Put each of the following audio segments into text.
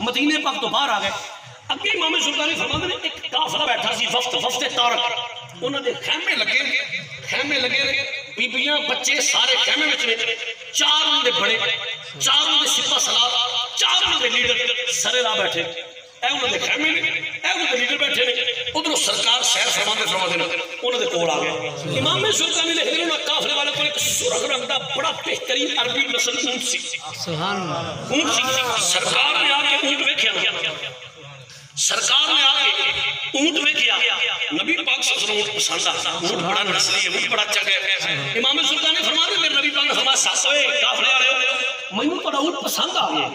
मदीने तो आ गए। अगे ने एक काफला बैठा सी वफ्त तारक। खेमे लगे खेमे लगे बच्चे सारे खेमे में चार बड़े चार सिपा सलाह चार लीडर सरे ला बैठे। लीडर बैठे उधरों सरकार शहर फरमाते फरमाते उन्होंने सुल्तानी लिखते सुरख रंग का बड़ा बेहतरीन अरबी नसल ऊँट सी। ऊँट सी सरकार ने आके ऊँट वेख्या। सरकार ने आके ऊँट वेख्या। नबी पाक सल्लल्लाहु अलैहि ऊँट बड़ा नस्ली है, ऊँट बड़ा चंगा इमाम सुल्तान ने फरमाया, मेरे नबी पाक ने फरमाया सासोए काफले वाले ਮੈਨੂੰ ਤੁਹਾਡਾ ਊਂਟ ਪਸੰਦ ਆ ਗਿਆ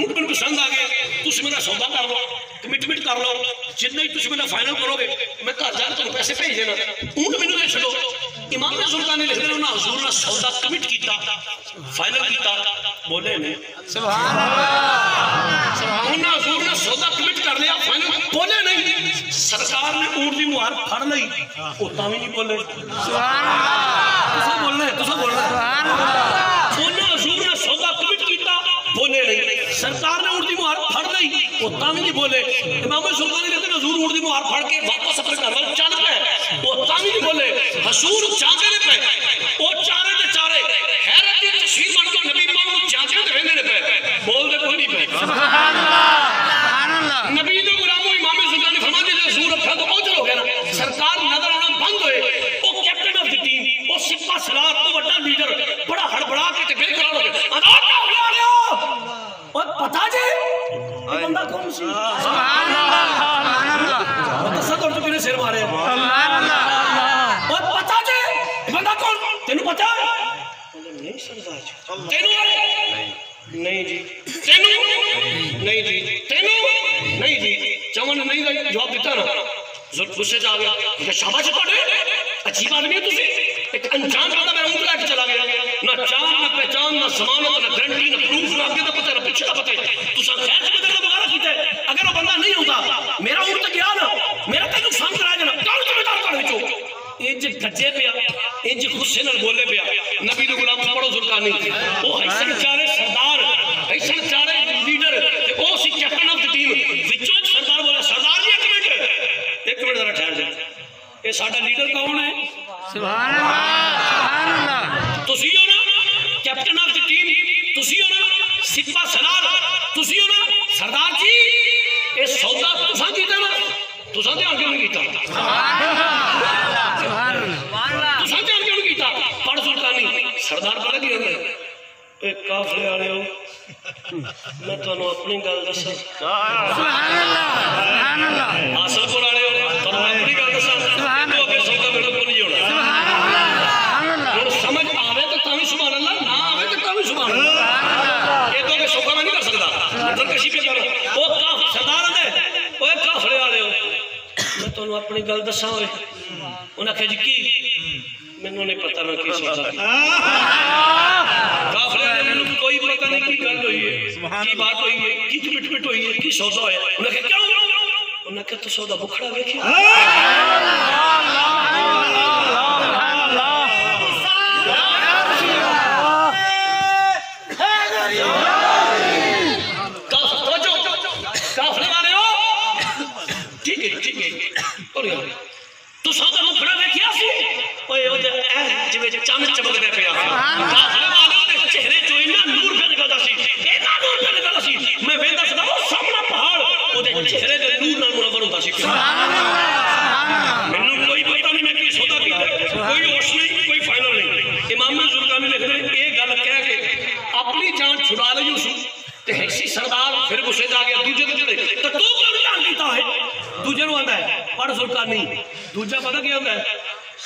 ਊਂਟ ਮੈਨੂੰ ਪਸੰਦ ਆ ਗਿਆ ਤੁਸੀਂ ਮੇਰਾ ਸੌਦਾ ਕਰ ਲਓ ਕਮਿਟਮੈਂਟ ਕਰ ਲਓ ਜਿੰਨਾ ਹੀ ਤੁਸੀਂ ਮੇਰਾ ਫਾਈਨਲ ਕਰੋਗੇ ਮੈਂ ਘਰ ਜਾਣ ਤੁਹਾਨੂੰ ਪੈਸੇ ਭੇਜ ਦੇਣਾ ਊਂਟ ਮੈਨੂੰ ਦੇ ਛੱਡੋ इमाम जुल्कान रहमतुल्लाह हुजूर ने सौदा कमिट किया फाइनल किया बोले ने सुभान अल्लाह सुभान अल्लाह हुजूर ने सौदा कमिट कर लिया फाइनल बोले नहीं सरकार ने ऊँट दी फड़ ली ओ नहीं बोले। सुभान अल्लाह सुभान अल्लाह बोले हुजूर ने सौदा कमिट किया बोले नहीं सरकार ने ऊँट दी फड़ ली ओ नहीं बोले। इमाम ने हुजूर ऊँट दी फड़ के वापस चल पे ਉਹ ਤਾਂ ਵੀ ਨਹੀਂ ਬੋਲੇ ਹਸੂਰ ਚਾਹਦੇ ਨੇ ਪਏ ਉਹ ਚਾਰੇ ਤੇ ਚਾਰੇ ਹੈਰਤ ਦੀ ਤਸਵੀਰ ਬਣ ਕੇ ਨਬੀ ਪਾਕ ਨੂੰ ਚਾਹਦੇ ਤੇ ਵੇਂਦੇ ਨੇ ਪਏ ਬੋਲਦੇ ਕੋਈ ਨਹੀਂ ਪਏ ਸੁਭਾਨ ਅੱਲਾਹ ਸੁਭਾਨ ਅੱਲਾਹ ਨਬੀ ਦੇ ਗੁਲਾਮੋ ਇਮਾਮ ਜ਼ਿੰਦਾ ਨੇ ਫਰਮਾਇਆ ਜੇ ਹਸੂਰ ਅੱਖਾਂ ਤੋਂ ਓਝਲ ਹੋ ਗਿਆ ਨਾ ਸਰਕਾਰ ਨਜ਼ਰ ਆਉਣਾ ਬੰਦ ਹੋਏ ਉਹ ਕੈਪਟਨ ਆਫ ਦੀ ਟੀਮ ਉਹ ਸਿੱਪਾ ਸਲਾਰ ਤੋਂ ਵੱਡਾ ਲੀਡਰ ਬੜਾ ਹੜਬੜਾ ਕੇ ਤੇ ਬੇਕਰਾਰ ਹੋ ਗਿਆ ਅਦਾ ਕਾ ਹੋ ਗਿਆ ਓਏ ਪਤਾ ਜੇ ਇਹ ਬੰਦਾ ਕੌਣ ਸੀ ਸੁਭਾਨ ਅੱਲਾਹ ਸੁਭਾਨ ਅੱਲਾਹ ਦੱਸੋ ਤੁਹਾਨੂੰ ਕਿਹਨੇ ਸਿਰ ਮਾਰਿਆ ये बंदा कौन तेनू पता है नहीं सरदार तेनू नहीं जी तेनू नहीं जी तेनू नहीं जी चमन नहीं का जवाब दिता ना जुल गुस्से च आ गया मैं शाबाश ਤੁਹਾਡੇ अच्छी बात नहीं है तुसी एक अनजान बंदा मैं ऊंट लेके चला गया ना चांद ना पहचान ना जमानत ना गारंटी ना प्रूफ ना आगे का पता ना पीछे का पता तुसा खैर से बदलना वगैरह कीता है अगर वो बंदा नहीं होता मेरा ऊंट तो गया ना मेरा तो नुकसान कराया जाना कौन जिम्मेदार ਤੁਹਾਡੇ ਵਿੱਚੋਂ ਇੰਜ ਗੱਜੇ ਪਿਆ ਇੰਜ इंज गुस्से न बोले पे नबी गुलाम पढ़ो सुल्तानी वो ऐसा चारे सरदार ऐसा चारे लीडर वो सी कैप्टन ऑफ़ द टीम विचों सरदार बोला सरदार जी एक मिनट। एक मिनट जरा ठहर जा। ये साडा लीडर कौन है? सुभान अल्लाह सुभान अल्लाह। तुसी हो ना? कैप्टन ऑफ़ द टीम तुसी हो ना? सिपा सरदार तुसी हो ना? सरदार जी ये सौदा तुसा कीता ना? तुसा ध्यान क्यों नहीं कीता। सुभान अल्लाह। ਸੁਲਤਾਨੀ ਸਰਦਾਰ ਪਤਾ ਕੀ ਹੁੰਦਾ ਏ ਕਾਫਲੇ ਵਾਲਿਓ ਮੈਂ ਤੁਹਾਨੂੰ ਆਪਣੀ ਗੱਲ ਦੱਸਾਂ सुभान अल्लाह सुभान अल्लाह ਹਾਸਲਪੁਰ ਵਾਲਿਓ ਤੁਹਾਨੂੰ ਮੈਂ ਆਪਣੀ ਗੱਲ ਦੱਸਾਂ ਉਹ ਅੱਗੇ ਸੌਦਾ ਮੇਰੇ ਕੋਲ ਨਹੀਂ ਹੋਣਾ सुभान अल्लाह ਹੁਣ ਸਮਝ ਆਵੇ ਤਾਂ ਤਾਂ ਵੀ ਸੁਭਾਨ ਅੱਲਾਹ ਨਾ ਆਵੇ ਤਾਂ ਤਾਂ ਵੀ ਸੁਭਾਨ ਅੱਲਾਹ ਇਹ ਤੋਂ ਅੱਗੇ ਸੌਦਾ ਮੈਂ ਨਹੀਂ ਕਰ ਸਕਦਾ ਅੰਦਰ ਕਸ਼ੀ ਪੇ ਕਰ ਉਹ ਕਾਫ ਸਰਦਾਰ ਆਂਦੇ ਓਏ ਕਾਫਲੇ ਵਾਲਿਓ ਮੈਂ ਤੁਹਾਨੂੰ ਆਪਣੀ ਗੱਲ ਦੱਸਾਂ ਓਏ ਉਹਨਾਂ ਆਖਿਆ ਜੀ ਕੀ ਮੈਨੂੰ ਨਹੀਂ ਪਤਾ ਮੈਂ ਕੀ ਸੋਚਦਾ ਕਾਫਲੇ ਨੇ ਮੈਨੂੰ ਕੋਈ ਪਤਾ ਨਹੀਂ ਕੀ ਗੱਲ ਹੋਈ ਹੈ ਕੀ ਬਾਤ ਹੋਈ ਹੈ ਕੀ ਚਪਟਪਟ ਹੋਈ ਹੈ ਕੀ ਸੌਦਾ ਹੋਇਆ ਉਹਨਾਂ ਨੇ ਕਿਉਂ ਉਹਨਾਂ ਕਿ ਤੂੰ ਸੌਦਾ ਬੁਖੜਾ ਵੇਖਿਆ ਤੂੰ ਸੌਦਾ ਮੁਖੜਾ ਵੇਖਿਆ ਸੀ अपनी जान छुड़ा ले यूसुफ ते गया दूजे दूजे ते दूजा पता क्या आंदा ਕੀ ਹੁੰਦਾ ਹੈ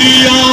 Yeah.